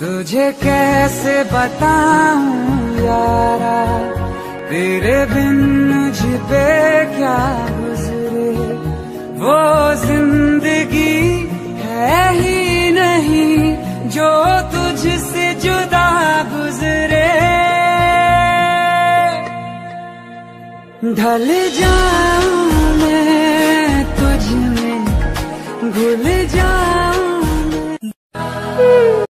तुझे कैसे बताऊँ यारा? तेरे बिन मुझ पे क्या गुजरे? वो ज़िंदगी है ही नहीं जो तुझसे जुदा गुजरे। ढल जाऊँ मैं तुझ में, भूल जा